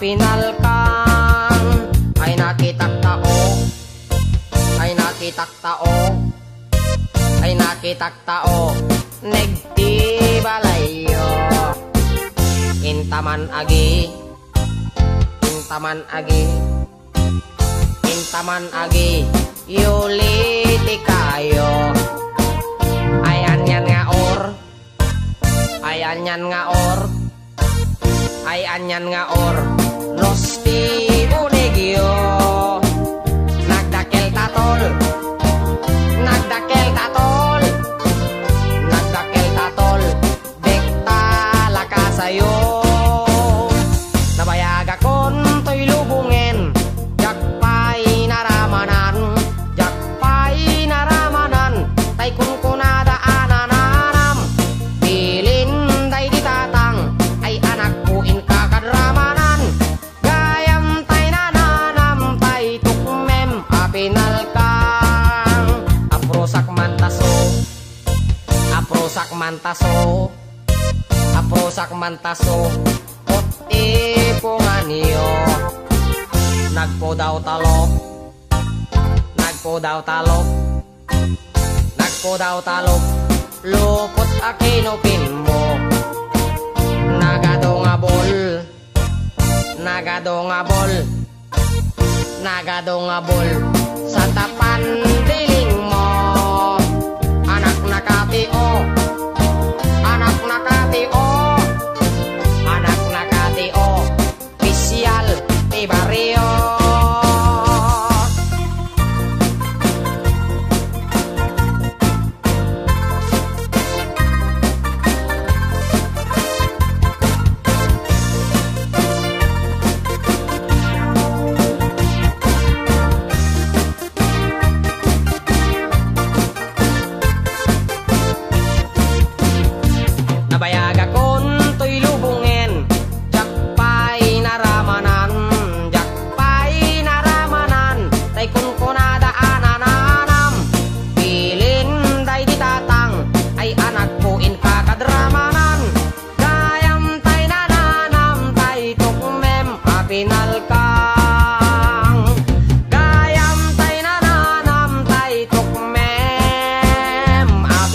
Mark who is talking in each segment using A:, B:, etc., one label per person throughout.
A: apinalkan ay nakitak tao. Ay nakitak tao. Ay nakitak tao. Negti balayo intaman agi. Intaman agi. Intaman agi. Yuli kayo. Ayan yan nga or. Ayan yan nga or. Ay anyan nga or Los Piboneguió. Prosak mantaso. Prosak mantaso. Kuti punganiyo Nagpo daw talok Nagpo daw talok Nagpo daw talok Lukot akinupin mo. Nagadongabol Nagadongabol Nagadongabol Sa tapan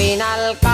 A: Final.